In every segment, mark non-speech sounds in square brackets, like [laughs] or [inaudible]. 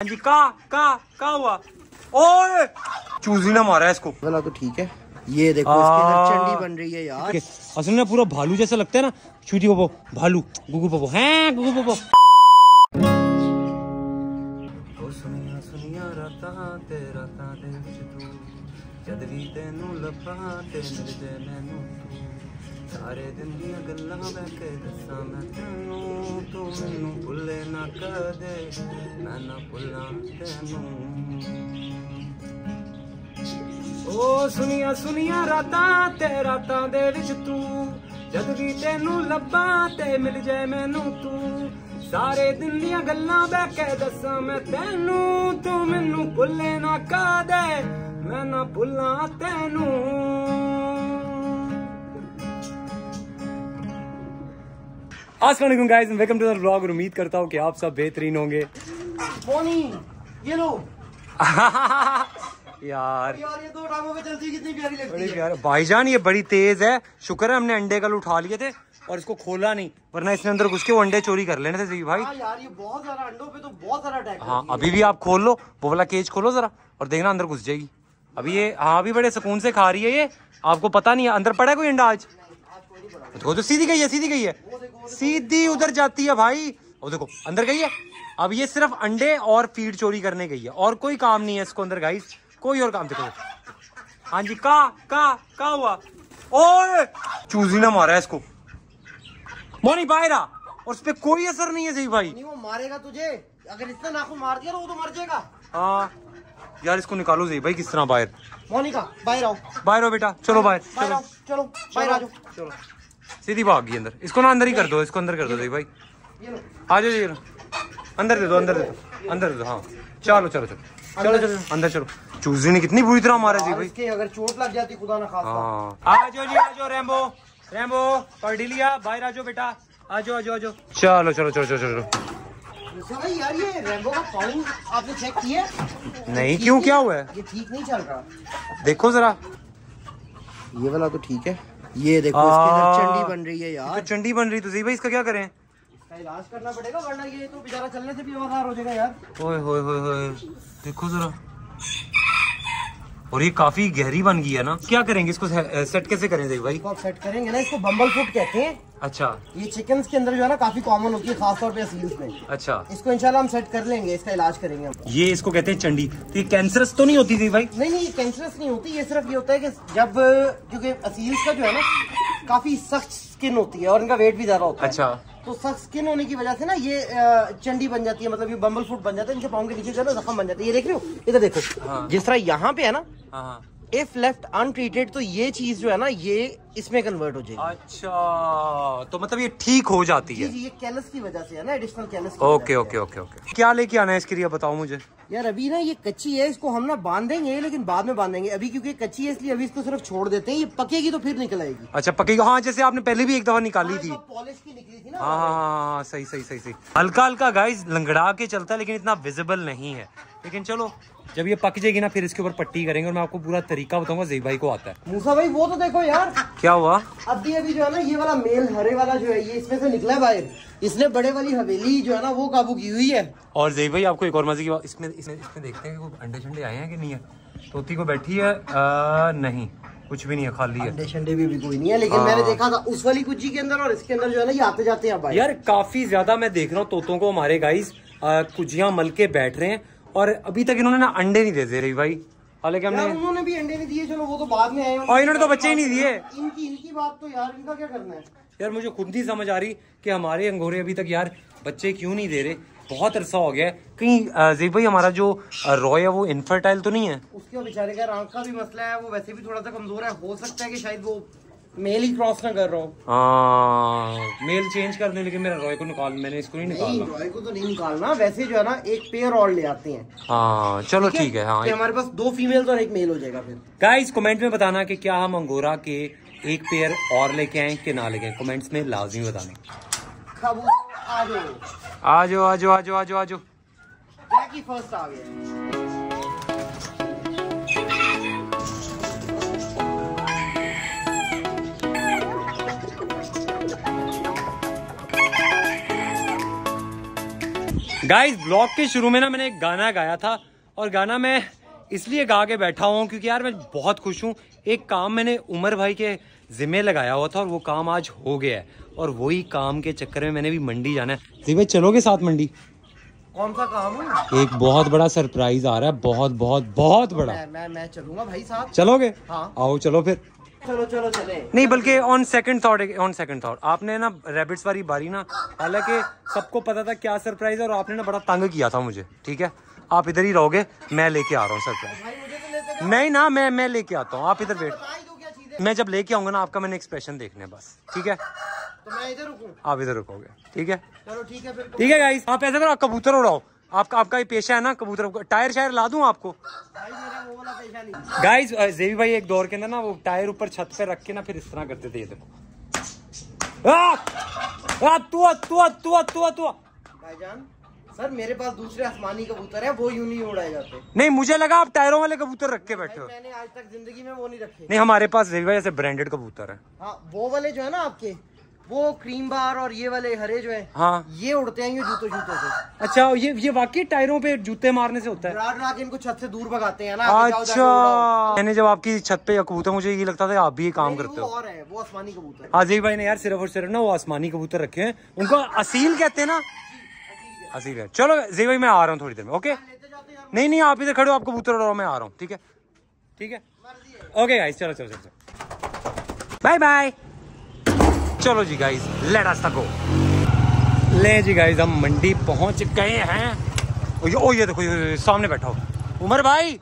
हाँ जी का का का हुआ? ओए चूजी ना मारा इसको। वाला तो ठीक है। ये देखो हाँ। चंडी बन रही है यार। असल में पूरा भालू जैसा लगता है ना चूजी बबो भालू गुगू बबो हैं गुगू बबो सारे दिन दियाँ गल्लां बैठे दस्सां मैं ਮੈਨੂੰ ਭੁੱਲੇ ਨਾ ਕਦੇ ਮੈਂ ਨਾ ਭੁੱਲਾਂ ਤੈਨੂੰ। ਓ ਸੁਨੀਆਂ ਸੁਨੀਆਂ, ਰਾਤਾਂ ਤੇ ਰਾਤਾਂ ਦੇ ਵਿੱਚ ਤੂੰ, ਜਦ ਵੀ ਤੈਨੂੰ ਲੱਭਾਂ ਤੇ ਮਿਲ ਜਾਏ ਮੈਨੂੰ ਤੂੰ। ਸਾਰੇ ਦਿਨ ਦੀਆਂ ਗੱਲਾਂ ਬਹਿ ਕੇ ਦੱਸਾਂ ਮੈਂ ਤੈਨੂੰ, ਤੂੰ ਮੈਨੂੰ ਭੁੱਲੇ ਨਾ ਕਦੇ, ਮੈਂ ਨਾ ਭੁੱਲਾਂ ਤੈਨੂੰ। Aslam guys welcome to the vlog और उम्मीद करता हूँ कि आप सब बेहतरीन होंगे। ये लो। [laughs] यार। यार ये दो टांगों पे चलती कितनी प्यारी लगती है। प्यार भाईजान ये बड़ी तेज है। शुक्र है हमने अंडे कल उठा लिए थे और इसको खोला नहीं वरना इसने अंदर घुस के वो अंडे चोरी कर लेने थे भाई। हाँ यार ये बहुत सारा अंडों पे तो बहुत सारा अटैक हाँ अभी भी आप खोल लो वो वाला केज खोलो जरा और देखना अंदर घुस जाएगी। अभी ये हाँ अभी बड़े सुकून से खा रही है ये। आपको पता नहीं है अंदर पड़ा है कोई अंडा आज? वो तो सीधी गई है सीधी गई है। सीधी उधर जाती है भाई। वो देखो अंदर गई है? अब ये सिर्फ़ अंडे और फ़ीड चोरी करने गई है। और कोई काम नहीं है इसको अंदर गाइस कोई और काम देखो। हाँ जी का का का हुआ? ओए! चूजी ने मारा है इसको। मोनी बाहर आ। और उस पे कोई असर नहीं है सही भाई। नहीं वो मारेगा तुझे। अगर इसने नाखून मार दिया तो वो तो मर जाएगा। हाँ। यार इसको निकालो सही भाई किस तरह बाहर? मोनिका बाहर आओ। बाहर हो बेटा। चलो बाहर। चलो चलो बाहर आ जाओ। चलो। सीधी भाग गई अंदर। इसको ना अंदर ही कर दो इसको अंदर कर दो सही भाई। आ जाओ लो। अंदर दे दो अंदर दे दो अंदर दे दो हाँ। चलो चलो चलो। चलो चलो अंदर चलो। चूजी ने कितनी बुरी तरह मारा जी भाई। अगर चोट लग जाती खुदा ना खासा हाँ। आ जाओ जी आ जाओ रैम्बो। रैम्बो पढ़ लिया। बाहर आ जाओ बेटा। आ जाओ आ जाओ आ जाओ। चलो चलो चलो चलो चलो। भाई यार ये रेम्बो का पाउंड आपने चेक किया? नहीं क्यों? क्या हुआ है? ये ठीक नहीं चल रहा। देखो जरा। ये वाला तो ठीक है। ये देखो इसके अंदर चंडी बन रही है तो यार। चंडी बन रही तो भाई इसका क्या करें? इसका इलाज करना पड़ेगा वरना ये तो बेचारा चलने से भी हो जाएगा यार। ओए होए होए। देखो जरा। और ये काफ़ी गहरी बन गई है ना। क्या करेंगे इसको सेट कैसे करें देख भाई? इसको आप सेट करेंगे ना इसको बम्बल फूट कहते हैं। अच्छा। ये चिकन के अंदर जो है ना काफ़ी कॉमन होती है खासतौर पे सील्स में। अच्छा। इसको इंशाल्लाह हम सेट कर लेंगे इसका इलाज करेंगे हम। ये इसको कहते हैं चंडी। तो ये कैंसरस तो नहीं होती थी भाई? नहीं नहीं ये कैंसरस नहीं होती ये सिर्फ़ ये होता है कि जब क्योंकि असील्स का जो है ना काफ़ी सख्त स्किन होती है और इनका वेट भी ज़्यादा होता है। अच्छा। तो सख्त स्किन होने की वजह से ना ये चंडी बन जाती है मतलब ये बम्बल फूट बन जाता है इनके पाँव के नीचे जो है ना जख्म बन जाता है। ये देख रहे हो? इधर देखो। हाँ। जिस तरह यहाँ पे है ना इफ़ लेफ़्ट अनट्रीटेड तो ये चीज़ जो है ना ये इसमें कन्वर्ट हो जाएगी। अच्छा तो मतलब ये ठीक हो जाती जी है। जी ये कैलस की वजह से है ना एडिशनल कैलस ओके ओके ओके ओके क्या लेके आना है इसके लिए बताओ मुझे। यार अभी ना ये कच्ची है इसको हम ना बांधेंगे लेकिन बाद में बांधेंगे। अभी क्योंकि कच्ची है इसलिए अभी इसको सिर्फ़ छोड़ देते हैं। ये पकेगी तो फिर निकल आएगी। अच्छा पकेगा। हाँ जैसे आपने पहले भी एक दफ़ा निकाली थी। पॉलिश की निकली थी ना। हाँ हाँ हाँ हाँ, सही सही सही सही। हल्का हल्का गाइस लंगड़ा के चलता है लेकिन इतना विजिबल नहीं है। लेकिन चलो जब ये पक जाएगी ना फिर इसके ऊपर पट्टी करेंगे और मैं आपको पूरा तरीका बताऊँगा जई भाई को आता है। मूसा भाई वो तो देखो यार। क्या हुआ? अभी अभी जो है ना ये वाला मेल हरे वाला जो है ये इसमें से निकला है बाहर। इसने बड़े वाली हवेली जो है ना वो काबू की हुई है। और जई भाई आपको एक और मज़े की बात इसमें इसमें इसमें देखते हैं कि कोई अंडे शंडे आए हैं कि नहीं है? तोती को बैठी है आ, नहीं कुछ भी नहीं है खाली है। अंडे भी, भी कोई नहीं है लेकिन मैंने देखा था उस वाली कुची के अंदर और इसके अंदर जो है ना ये आते जाते हैं यार काफ़ी ज़्यादा मैं देख रहा हूँ तोतों को हमारे गाइस कुजियाँ मल के बैठ रहे हैं और अभी तक इन्होंने ना अंडे नहीं दे दे रही भाई। हालाँकि यार हमने उन्होंने भी अंडे नहीं दिए चलो वो तो बाद में आए और इन्होंने तो बच्चे ही नहीं दिए। इनकी इनकी बात तो यार इनका क्या करना है? यार मुझे खुद ही समझ आ रही कि हमारे अंगोरे अभी तक यार बच्चे क्यों नहीं दे रहे? बहुत अरसा हो गया है। कहीं जेब भाई हमारा जो रॉय है वो इनफर्टाइल तो नहीं है? उसके बेचारे का आँख का भी मसला है वो वैसे भी थोड़ा सा कमज़ोर है। हो सकता है कि शायद वो मेल ही क्रॉस ना कर रहा हूँ। मेल चेंज कर दे लेकिन मेरा रॉय को निकाल मैंने इसको नहीं नहीं निकालना रॉय को तो नहीं निकालना। वैसे जो है ना एक पेयर और ले आते हैं। हाँ चलो ठीक है? हाँ हमारे पास दो फीमेल और एक मेल हो जाएगा फिर। गाइस कमेंट में बताना कि क्या हम अंगोरा के एक पेयर और लेके आए कि ना लेके आए कमेंट्स में लाजमी बताना। आ जाओ। आ जाओ आ जाओ आ जाओ आ जाओ। फ़र्स्ट आ गया। गाइस ब्लॉग के शुरू में ना मैंने एक गाना गाया था और गाना मैं इसलिए गा के बैठा हूँ क्योंकि यार मैं बहुत खुश हूँ। एक काम मैंने उमर भाई के जिम्मे लगाया हुआ था और वो काम आज हो गया है। और वही काम के चक्कर में मैंने भी मंडी जाना है। जी भाई चलोगे साथ मंडी? कौन सा काम है? एक बहुत बड़ा सरप्राइज़ आ रहा है बहुत बहुत बहुत बड़ा। मैं मैं मैं चलूँगा भाई साथ। चलोगे? हाँ। आओ चलो फिर। चलो चलो चले। नहीं बल्कि on second thought on second thought आपने ना रैबिट्स वाली बारी ना हालाँकि सबको पता था क्या सरप्राइज़ है और आपने ना बड़ा तंग किया था मुझे ठीक है? आप इधर ही रहोगे मैं लेके आ रहा हूँ सरप्राइज़ तो नहीं ना मैं मैं लेके आता हूँ आप इधर वेट है मैं जब लेके आऊँगा ना आपका मैंने एक्सप्रेशन देखने बस ठीक है? तो मैं इधर रुकूं। आप इधर रुकोगे ठीक है? चलो ठीक है ठीक है गाइस आप ऐसा करो आप कबूतर उड़ाओ। आपका आपका ये पेशा है ना कबूतर टायर शायर ला दूँ आपको? गाइस जेवी भाई एक दौर के अंदर ना वो टायर ऊपर छत पे रख के ना फिर इस तरह करते थे ये देखो। भाईजान सर मेरे पास दूसरे आसमानी कबूतर है वो यूँ नहीं उड़ाए जाते। नहीं मुझे लगा आप टायरों वाले कबूतर रख के बैठे हो। मैंने आज तक ज़िंदगी में वो नहीं रखे। नहीं हमारे पास जेवी भाई ऐसे ब्रांडेड कबूतर है। हाँ वो वाले जो है ना आपके वो क्रीम बार और ये वाले हरे जो है हाँ। ये उड़ते हैं ये जूतों जूतों से। अच्छा ये ये वाकई टायरों पे जूते मारने से होता है? डरा डरा के इनको छत से दूर भगाते हैं ना। अच्छा। मैंने जब आपकी छत पे कबूतर मुझे ये लगता था आप भी ये काम करते हो। और है वो आसमानी कबूतर। हाँ भाई ने यार सिर्फ़ और सिर्फ़ ना वो आसमानी कबूतर रखे हैं। उनको असील कहते हैं ना? असील है। चलो जी भाई मैं आ रहा हूँ थोड़ी देर में ओके? नहीं नहीं आप इधर खड़े हो आप कबूतर उड़ाओ मैं आ रहा हूँ ठीक है? ठीक है। है? ओके गाइस चलो चलो चलो बाय बाय चलो जी गाइस लेट अस गो ले जी गाइस हम मंडी पहुँच गए हैं। ओ ये, ओ ये देखो ये, सामने बैठा। हो उमर भाई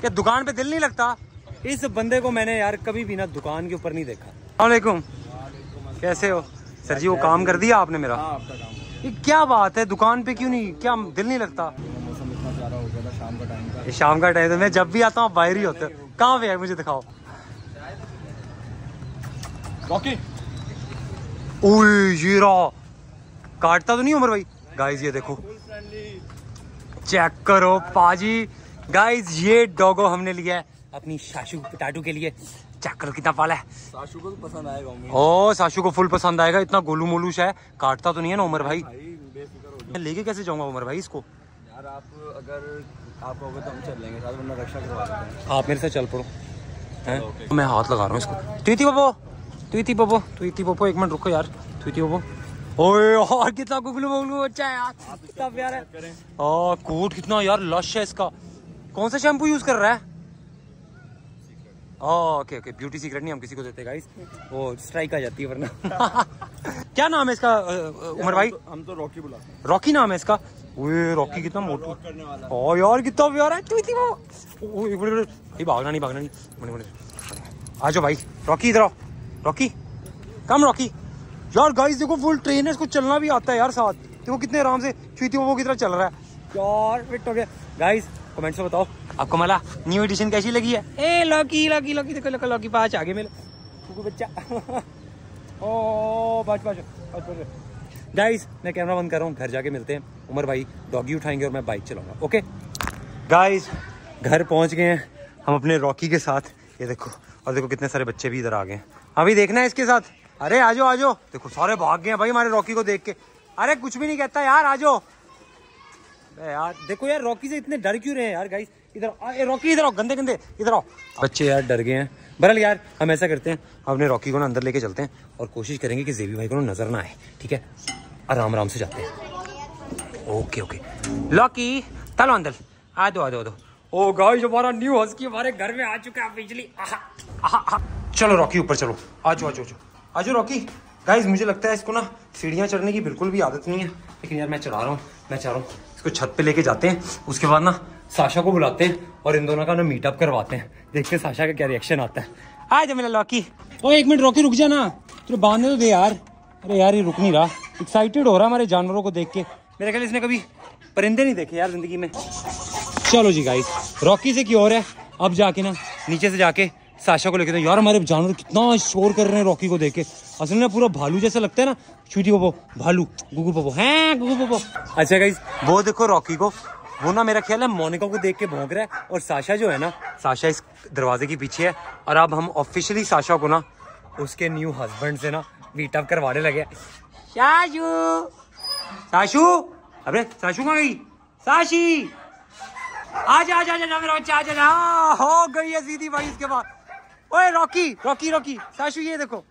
क्या दुकान पे दिल नहीं लगता? इस बंदे को मैंने यार कभी भी ना दुकान के ऊपर नहीं देखा। वालेकुम। कैसे हो? सर जी वो काम कर दिया आपने मेरा? ये क्या बात है दुकान पे क्यों नहीं? क्या दिल नहीं लगता? हो शाम का टाइम ये शाम का टाइम है मैं जब भी आता हूँ बाहर ही होते हो। कहाँ पे है? मुझे दिखाओ। रहा काटता तो नहीं उमर भाई? गाइस ये देखो। चेक करो पाजी। गाइस ये डॉगो हमने लिया है अपनी शाशु टाटू के लिए। चेक करो कितना पाला है। साशु को तो पसंद आएगा ओ साशु को फुल पसंद आएगा इतना गोलू मोलू है। काटता तो नहीं है ना उमर भाई? भाई मैं लेके कैसे जाऊँगा उमर भाई इसको? यार आप अगर आप कहोगे तो हम चल लेंगे साथ वरना रक्षा करवा हैं। आप मेरे साथ चल पड़ो। मैं हाथ लगा रहा हूँ इसको। तुईती बबो! तुईती बबो तुईती बबो एक मिनट रुको यार। तुईती बबो ओए और कितना गुगलू गुगलू बच्चा है यार। कितना प्यारा है आ, कोट कितना यार लश है इसका। कौन सा शैम्पू यूज़ कर रहा है? ओके ओके ब्यूटी सीक्रेट नहीं हम किसी को देते गाइस वो स्ट्राइक आ जाती है वरना। [laughs] क्या नाम है इसका उमर भाई? हम तो रॉकी बुलाते हैं। रॉकी नाम है इसका। ओए रॉकी कितना मोटू। ओ यार कितना प्यारा है चूती वो ओ एक मिनट ये भागना नहीं भागना नहीं। आ जाओ भाई रॉकी इधर आओ। रॉकी कम रॉकी यार गाइस देखो फुल ट्रेन है इसको चलना भी आता है यार साथ। देखो कितने आराम से चूती वो की तरह चल रहा है। यार फिट हो गया। गाइस कमेंट्स में बताओ आपको मला न्यू एडिशन कैसी लगी है? ए लॉकी लॉकी लॉकी देखो लॉकी लॉकी पाँच आगे मिलो। कुकू बच्चा। ओ बच बच बच बच गाइस मैं कैमरा बंद कर रहा हूँ घर जाके मिलते हैं। उमर भाई डॉगी उठाएँगे और मैं बाइक चलाऊँगा ओके गाइस घर पहुँच गए हैं। हम अपने रॉकी के साथ ये देखो और देखो कितने सारे बच्चे भी इधर आ गए हैं। अभी देखना है इसके साथ। अरे आजो आजो देखो सारे भाग गए भाई हमारे रॉकी को देख के। अरे कुछ भी नहीं कहता यार आजो यार देखो यार रॉकी से इतने डर क्यों रहे हैं यार गाइस इधर रॉकी इधर आओ गंदे गंदे इधर आओ। बच्चे यार डर गए हैं। बहरहाल यार हम ऐसा करते हैं अपने रॉकी को ना अंदर लेके चलते हैं और कोशिश करेंगे कि जेबी भाई को ना नज़र ना आए ठीक है? आराम आराम से जाते हैं। Okay okay. लॉकी चलो अंदर। आ दो आ दो आ दो ओ गाइस हमारा न्यू हस्की हमारे घर में आ चुका है बिजली। आहा, आहा, आहा। चलो रॉकी ऊपर चलो। आजो, आज, आजो। आजो रॉकी गाइज़ मुझे लगता है इसको ना, सीढ़ियाँ चढ़ने की बिल्कुल भी आदत नहीं है। लेकिन यार, मैं चढ़ा रहा हूँ, मैं चाह रहा हूँ। इसको छत पे लेके जाते हैं। उसके बाद ना, साशा को बुलाते हैं और इन दोनों का ना मीटअप करवाते हैं। देखते हैं साशा का क्या रिएक्शन आता है। आ जा मेरा लॉकी ओ, एक मिनट रॉकी रुक जा ना। तुझे बांधने तो दे यार। अरे यार, ये रुक नहीं रहा। एक्साइटेड हो रहा है हमारे जानवरों को देख के। मेरे ख्याल इसने कभी परिंदे नहीं देखे यार ज़िंदगी में। चलो जी गाइस रॉकी से की और है। अब जाके ना, नीचे से जाके साशा को लेके तो यार हमारे जानवर कितना शोर कर रहे हैं रॉकी को देख असल में पूरा भालू जैसा लगता है ना। छुटी बबो भालू गुगू बबो हैं गुगू बबो अच्छा गाइस वो देखो रॉकी को वो ना मेरा ख्याल है मोनिका को देख के भौंक रहा है। और साशा जो है ना साशा इस दरवाजे के पीछे है। और अब हम ऑफिशियली साशा को ना उसके न्यू हस्बैंड से ना मीटअप करवाने लगे शाशु साशु! अबे साशू कहाँ गई? साशी! आजा आजा आजा मेरा बच्चा आजा हाँ, हो गई है सीधी भाई इसके बाद। ओए रॉकी रॉकी रॉकी साशू ये देखो।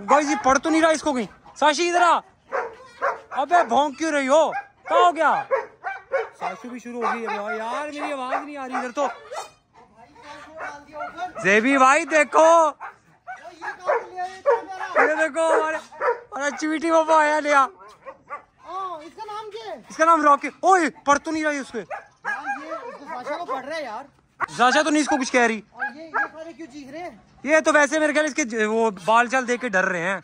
गाइस ये पढ़ तो नहीं रहा इसको कहीं। साशी इधर आ। अबे भौंक क्यों रही हो? क्या हो गया? साशू भी शुरू हो गई है। यार मेरी आवाज़ नहीं आ रही इधर तो। जेबी भाई देखो। ये देखो हमारे हमारा चीटी बाबा आया नया। इसका नाम क्या है? इसका नाम रॉकी। ओए पढ़ तो नहीं रही उसके। यार ये पढ़ रहा है यार। साशा तो नहीं इसको कुछ कह रही। और ये ये सारे क्यों चीख रहे हैं? ये तो वैसे मेरे ख्याल इसके वो बाल चाल देख के डर रहे हैं।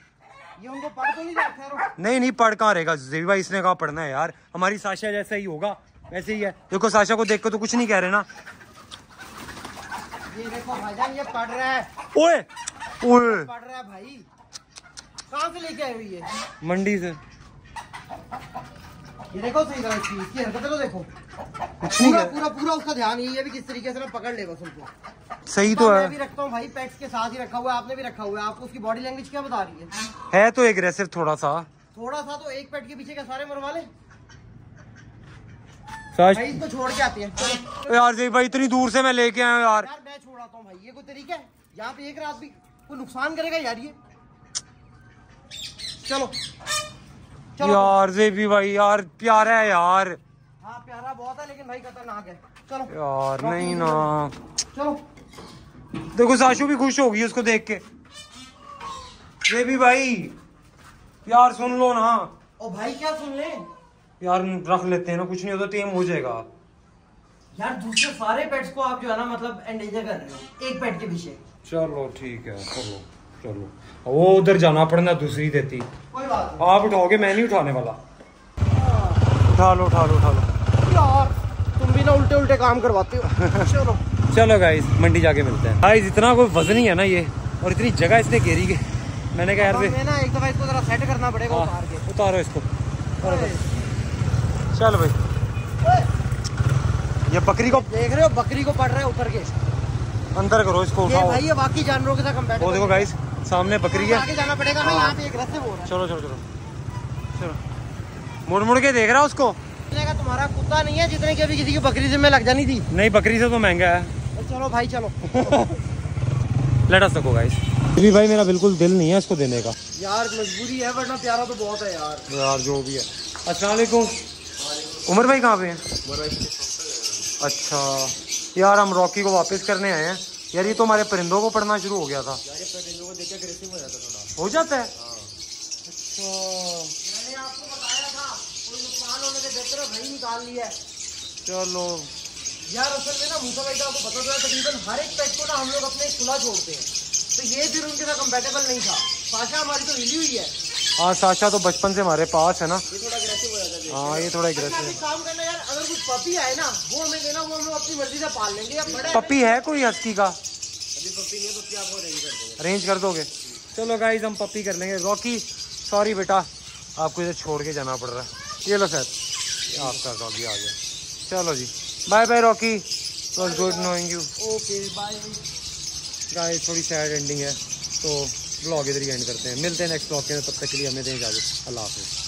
ये उनको पढ़ तो नहीं रहा नहीं नहीं पढ़ कहाँ रहेगा? जेबी भाई इसने कहा पढ़ना है यार? हमारी साशा जैसा ही होगा वैसे ही है। देखो साशा को देख के तो कुछ नहीं कह रहे ना। ये देखो भाईजान ये पढ़ रहा है। ओए ओए। पढ़ रहा है भाई। कहाँ से लेके आई हुई है? मंडी से। ये देखो सही तरह इसकी इसकी हरकतें तो देखो। कुछ नहीं पूरा पूरा पूरा उसका ध्यान है भी किस तरीके से ना पकड़ ले बस उनको। सही तो मैं भी रखता हूँ भाई के साथ ही रखा हुआ है आपने भी रखा हुआ है। आपको उसकी बॉडी लैंग्वेज क्या बता रही है? है तो एग्रेसिव थोड़ा सा। थोड़ा सा तो एक पेट के पीछे क्या सारे मरवा ले। भाई इसको छोड़ के आते हैं। यार जेबी भाई इतनी दूर से मैं लेके आया यार। यार मैं छोड़ आता हूँ भाई ये कोई तरीका है? यहाँ पे एक रात भी कोई नुकसान करेगा यार ये? चलो। यार जेबी भाई यार प्यारा है यार। हाँ प्यारा बहुत है लेकिन भाई खतरनाक है। चलो यार नहीं ना। चलो। देखो साशु भी खुश होगी उसको देख के। जेबी भाई यार सुन लो ना। ओ भाई क्या सुन ले? यार रख लेते हैं ना कुछ नहीं होता टेम हो जाएगा। यार दूसरे सारे पेट्स को आप जो है ना मतलब एंडेजर कर रहे हो एक पेट के पीछे। चलो ठीक है चलो चलो वो उधर जाना पड़ना दूसरी देती। कोई बात आप उठाओगे मैं नहीं उठाने वाला। उठा लो उठा लो उठा लो। यार तुम भी ना उल्टे उल्टे काम करवाते हो। चलो। चलो गाइस मंडी जाके मिलते हैं। गाइस इतना कोई वज़न ही है ना ये और इतनी जगह इसने घेरी के। मैंने कहा यार ना एक दफ़ा इसको जरा सेट करना पड़ेगा हाँ, उतार के। उतारो इसको। चल भाई। ये बकरी को देख रहे हो बकरी को पड़ रहा है उतर के। अंदर करो इसको उठाओ। ये भाई ये बाकी जानवरों के साथ कंपेयर वो देखो गाइस सामने बकरी है। आगे जाना पड़ेगा ना यहाँ पे एक रस्ते बोल चलो चलो चलो। चलो। मुड़ मुड़ के देख रहा उसको। तुम्हारा कुत्ता नहीं है जितने की अभी किसी की बकरी से में लग जानी थी। नहीं बकरी से तो महँगा है। तो चलो भाई चलो। लेट अस सको गाइस अभी भाई मेरा बिल्कुल दिल नहीं है इसको देने का। यार मजबूरी है वरना प्यारा तो बहुत है यार। यार जो भी है। अस्सलाम वालेकुम उमर भाई कहाँ पे हैं? अच्छा। यार हम रॉकी को वापस करने आए हैं। यार ये तो हमारे परिंदों को पढ़ना शुरू हो गया था। हो जाता है अच्छा। मैंने आपको बताया था कोई नुकसान होने से बेहतर है भाई निकाल लिया चलो। यार असल में ना मूसा भाई का आपको पता तो है तकरीबन हर एक पेट को ना हम लोग अपने खुला छोड़ते हैं। तो ये फिर उनके साथ कंपेटेबल नहीं था। पाशा हमारी तो हिली हुई है। हाँ साशा तो बचपन से हमारे पास है ना। ये थोड़ा अग्रेसिव हो जाता है हाँ ये थोड़ा अच्छा, एग्रेसिव काम करना यार अगर कुछ पपी आए ना वो हमें देना वो हम लोग अपनी मर्ज़ी से पाल लेंगे या है? है कोई हस्की का? अभी पपी नहीं है क्या आपको कर देंगे। अरेंज कर दोगे? चलो गाइज़ हम पप्पी कर लेंगे। रॉकी सॉरी बेटा आपको इधर छोड़ के जाना पड़ रहा है। ये लो सर आपका डॉगी आ गया। चलो जी। Bye bye Rocky was good knowing you okay bye guys थोड़ी सैड एंडिंग है तो ब्लॉग इधर ही एंड करते हैं। मिलते हैं नेक्स्ट ब्लॉग के अंदर तब तक के लिए हमें दें इजाज़त। अल्लाह हाफिज़।